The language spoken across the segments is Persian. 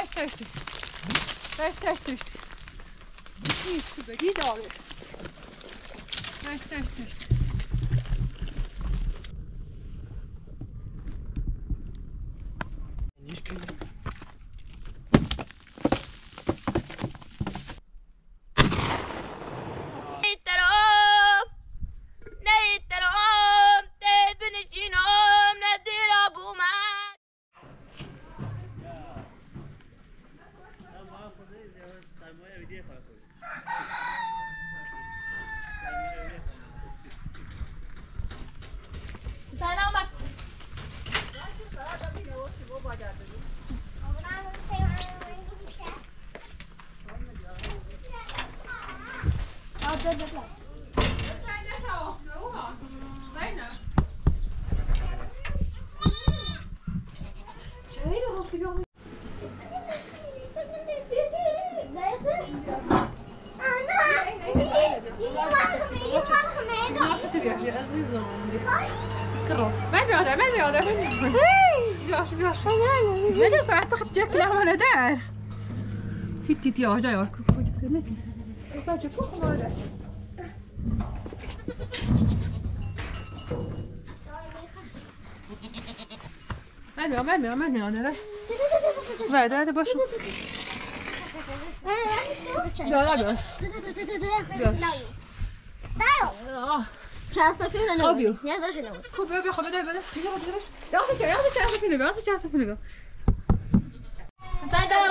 Ters ters düş. Ters ters düş. det där? Titta, titta, jag har jag. Jag ska kolla vad det Vermiyor, vermiyor, vermiyor neler. Ver, ver de boşu. Gör, gör. Gör. Çay sofyonu ne? Abi. Ya da şey ne? Kubu, abi, haberde, haberde. Ya da şey, ya da şey, ya da şey, ya da şey, ya da şey. 埼玉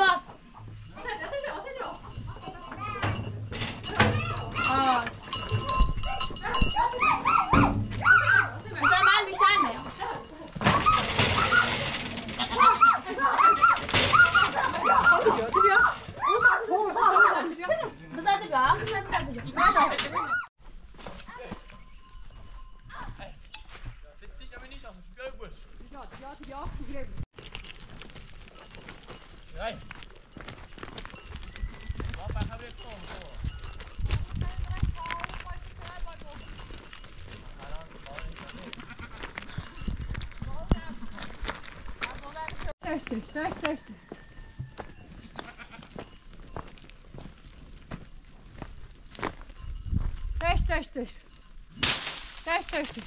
Recht richtig.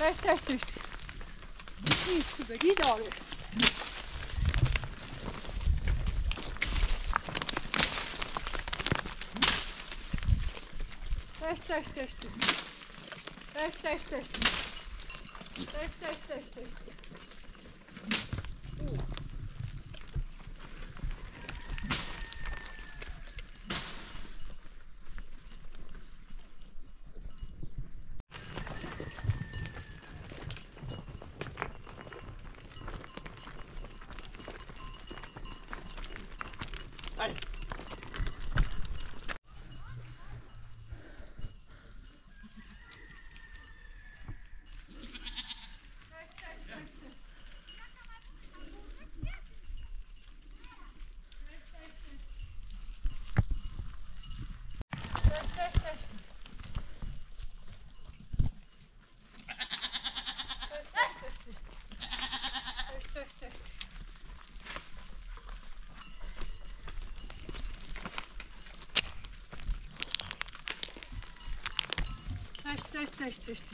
Recht richtig. Isso, daqui joga. Recht, recht, recht. Recht, recht, recht. Recht, recht, recht, recht. Taş taş taş taş.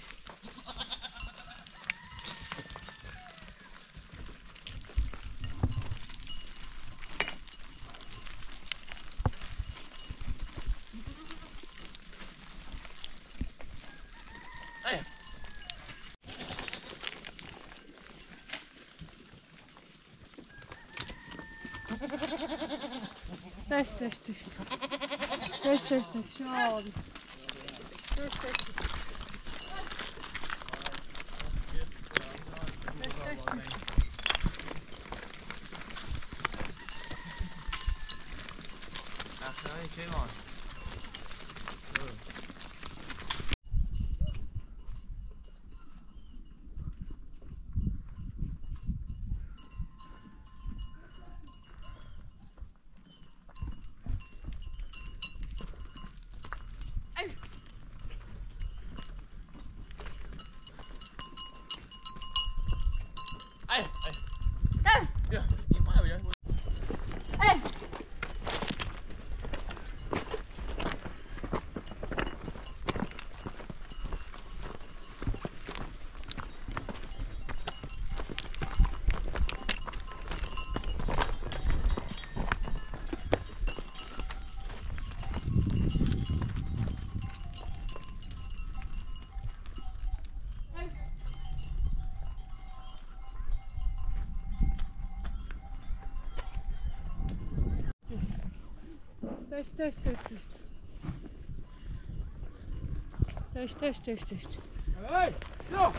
Taş taş taş. Taş taş taş. Şu aldım. Taş taş taş. continuar. Cześć, cześć, cześć, cześć. Cześć, cześć, cześć, cześć. Ej, no!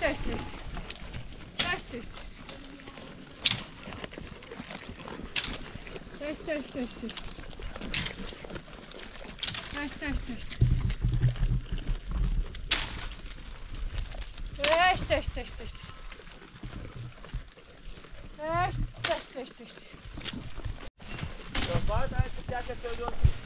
Cześć, cześć. Cześć, cześć, cześć. Cześć, cześć, cześć, cześć. Cześć, cześć, cześć. Cześć, cześć, cześć, cześć. Cześć, cześć, cześć, cześć. Vad är det jag ska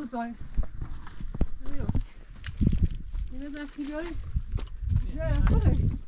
Fotozói. Miros. Miros ar figol. Miros Ja, fotozói.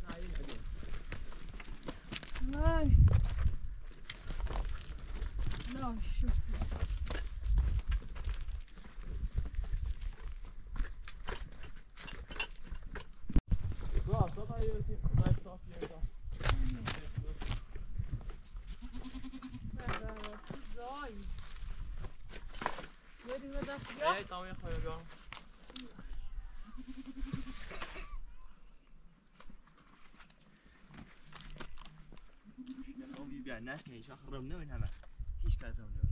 جاء الناس من شهر من هنا هيش كاتب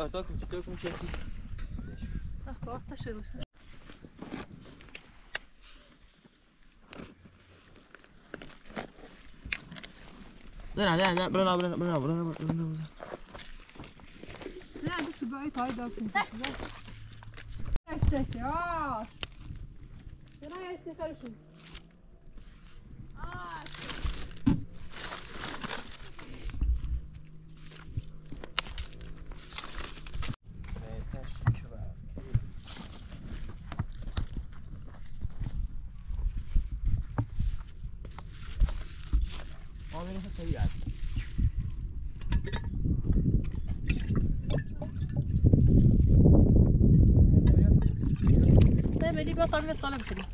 Tá, tá, tem que ter como que é aqui. لا لا لا دنا دنا دنا برنا برنا برنا برنا برنا برنا لا بس بعيد هاي ده كنت تحت تحت آه ترى يا سيخرشم menos actividad. طيب اللي بطل من الطلب كده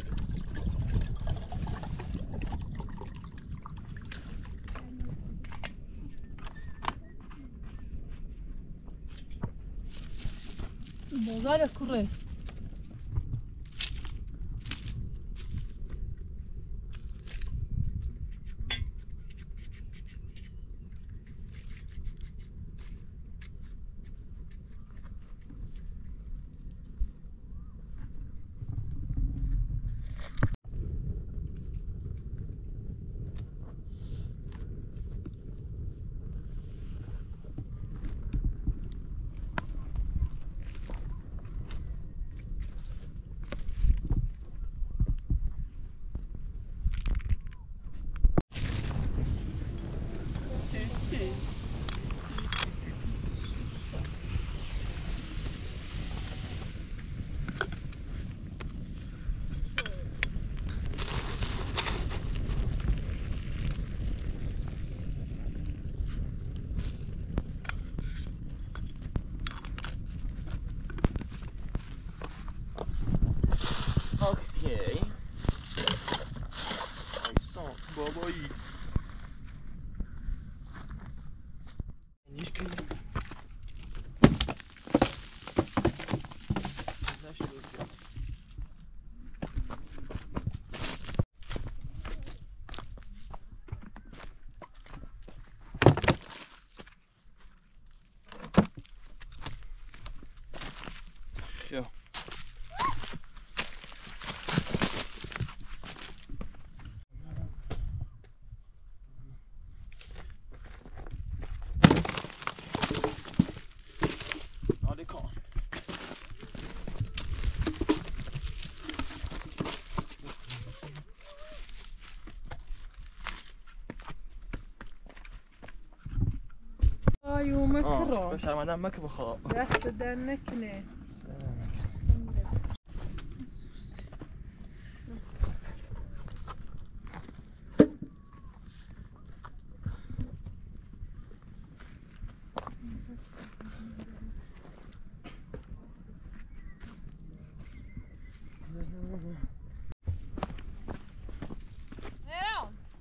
أيوه آه، مكره بس ما دام مكبه خلاص بس بدنا نكنه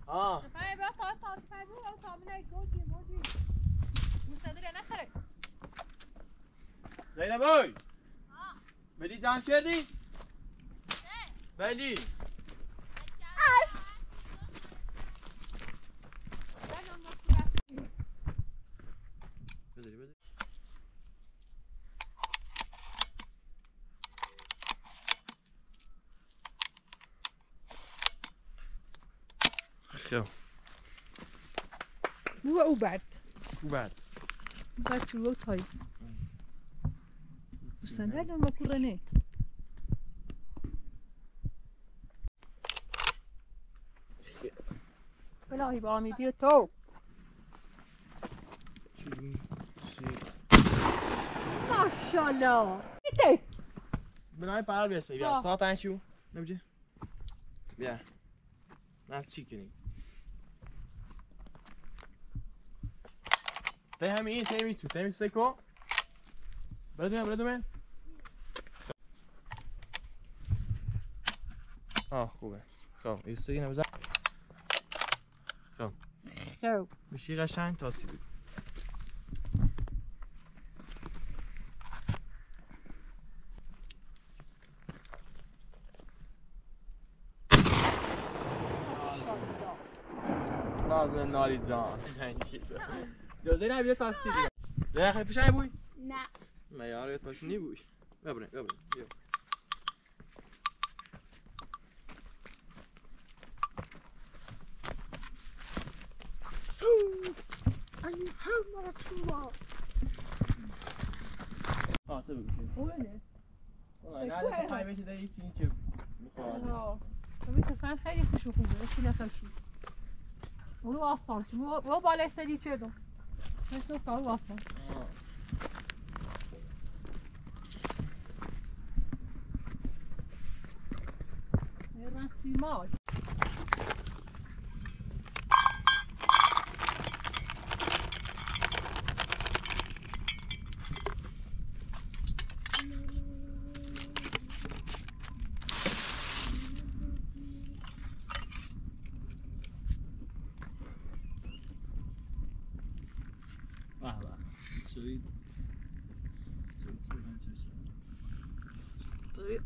آه طيب بقى طالع طالع أو طالع من اي جو مصدر نخره زینب اوی. بدی جمع کردی؟ بدی بذاری بذاری خب. بو او بعد خوب بعد بعد شروع تای مصدر ما کرنه بلاهی با می بیا تو. ماشاءالله. ایته بنای پر بیسته بیا. ساعت انشو نبجه بیا. نه چی این تیمی تو تیمی تو سیکو بردو من بردو من. آه خوبه. خب ایستگی نبزن خب. خب. میشی قشنگ تا سیبی نازن ناری جان. جوزه نه بیا تا سیبی نه خیلی فشنگ بوی؟ نه. نه یار پس نی بوی. ببرین ببرین. بیا. آه تو بگو خوبه والله نه ده پای بشه ده هیچی که می‌خواد آه. مثلا خیلی خوش و خوبه اکی نفر شو؟ اونو آسان. که و بالای سری چه Mas não falo, nossa. Era assim, mal.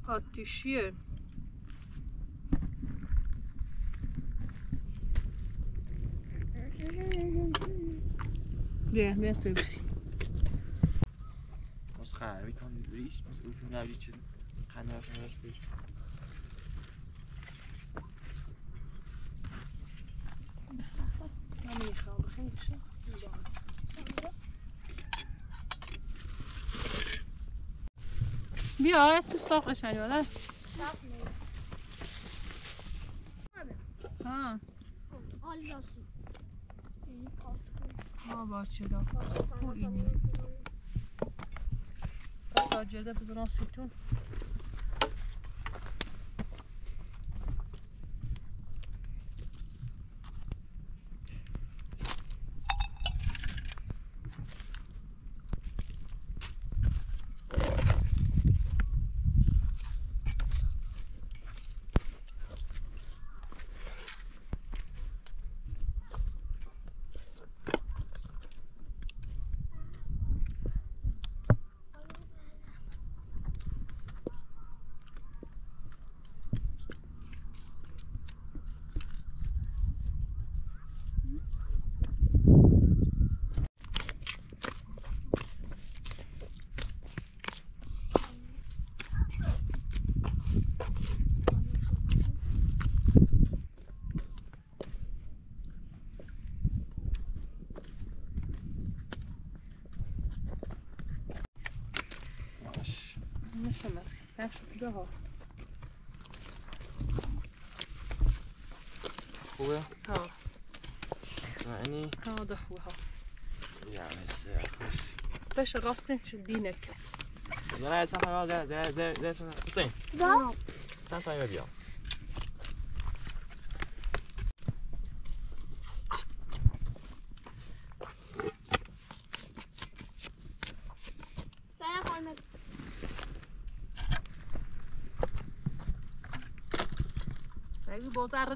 آتیشیه بیا بیا توی بری ga je kan niet ries, was oefen nou liedje. Ga nou spelen. بیا تو صاف قشنگ ولی ها. ها باشه دا تو اینی. راجده بزران سیتون. لوحدها خويا ها يعني هذا خوها يعني تاش غاسقين شدينك زين زين زين زين زين زين زين زين زين زين زين زين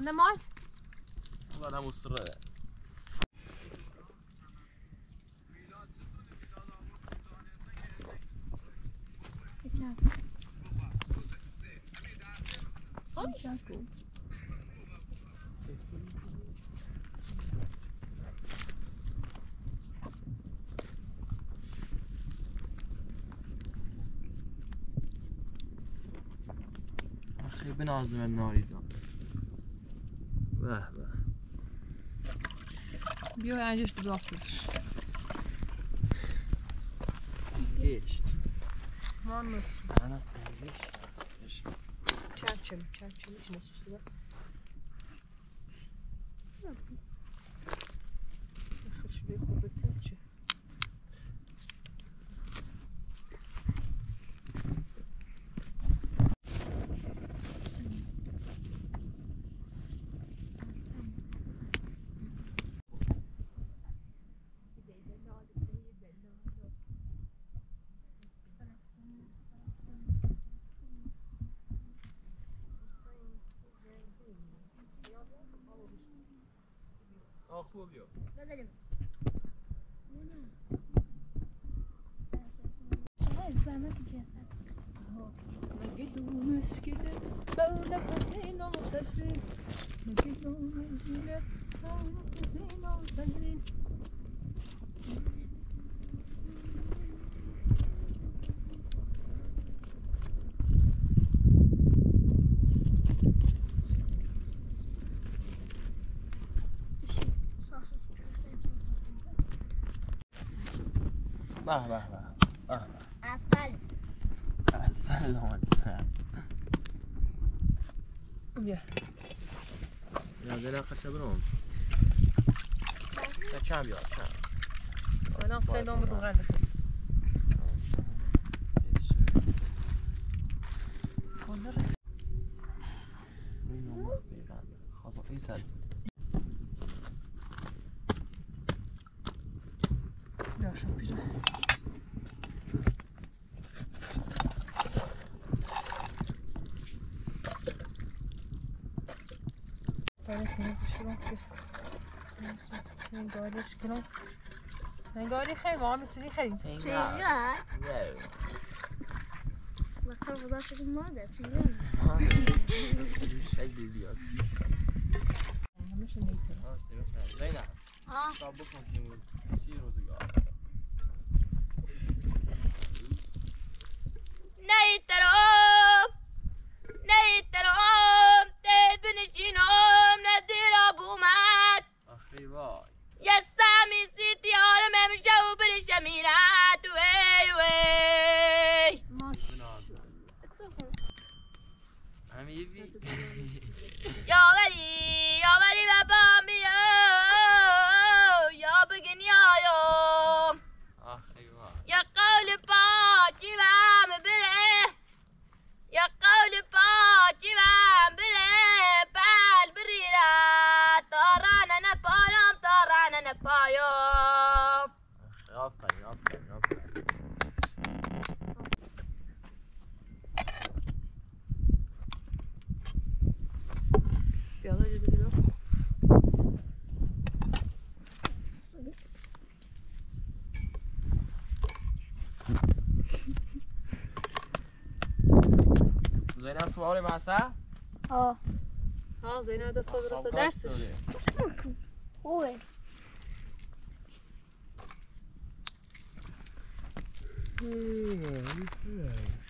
اگه بازار نمای والله مصر اخي بنازم النار Bah, bah. Biojandziesz tu dosyć. Jeść. Mamy sus. Çerçeve, çerçeve içine suslar. Ne yapayım? Słowio. Izlemek için yasak. Megidon eskide böyle kazin ol kazin. Megidon eskide böyle kazin ol kazin. به به به به Aferin. به سلام سلام بیا. يا زين اخر شبرون كم يا كم الان سیدام رو غنه کنه رس سوسو این گاری شکنه این گاری خیلی باامصری خیلی چه جوه لاخو گذاشتم نودا چه ببینم آه سای دیبیات همیشه میتره آه باشه زاینا آه طبقهم سیمو apoio. Opa, opa, opa. Pelo de Deus. Zeynep su alayım ben sana. Ha. Ha Zeynep de su biraz da dersin. Yeah, yeah.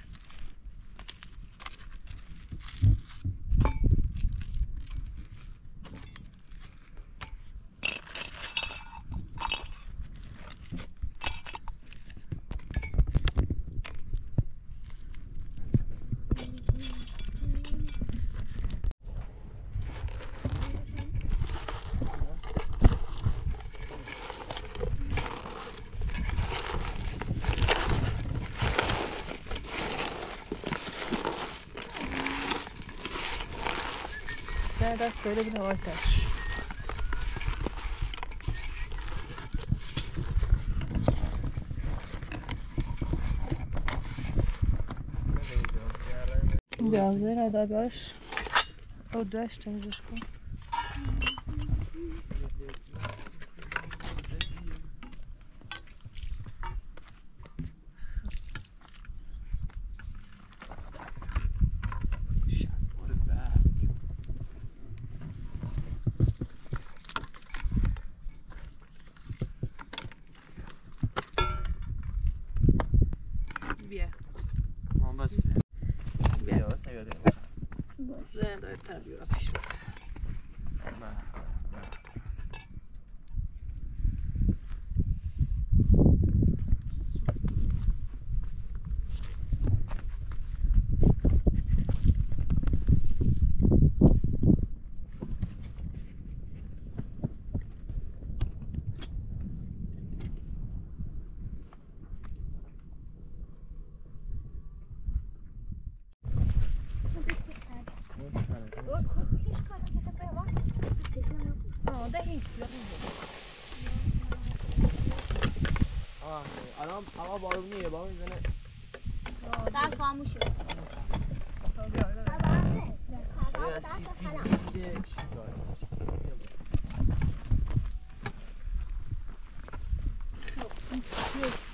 だそれぐらい置いてある。Białzy, rada bierz. Odeszczę, Zeszku. Zajadaj tam biura. بابا باورم نیه بابا زنه داد خاموش شد.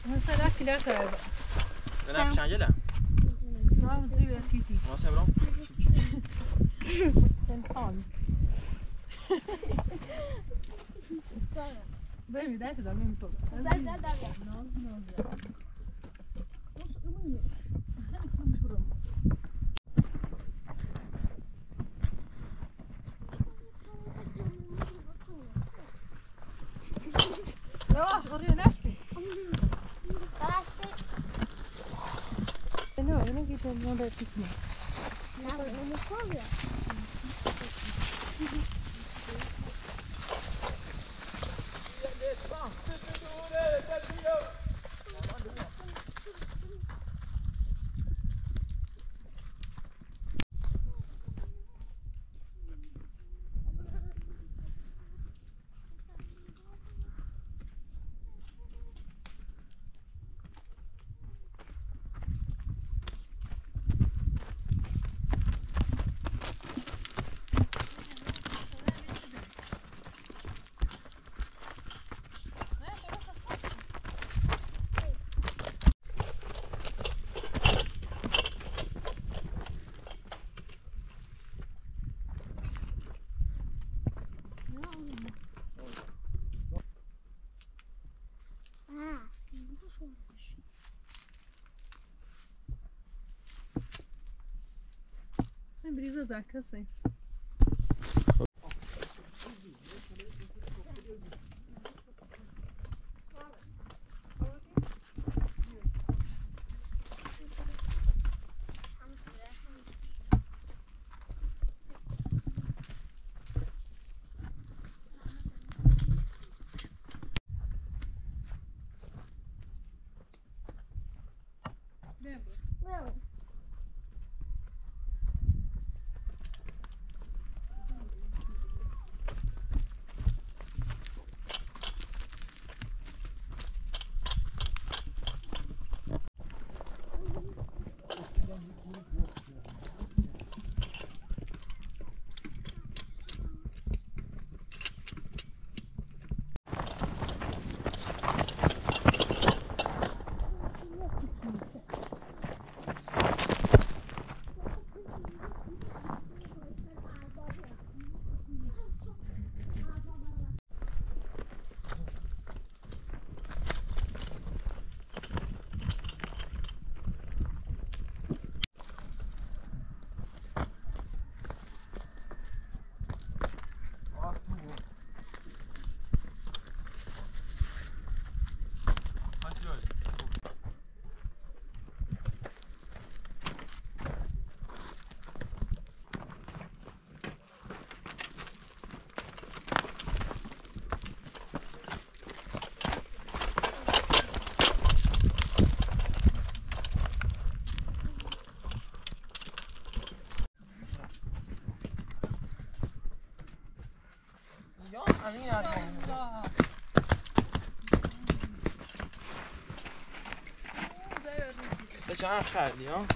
من آچنگا ولم بابا زیره Vem, desce dá mão toda. Desce, desce. Sem brisas, há cá. حرف تو چند خریدی ها؟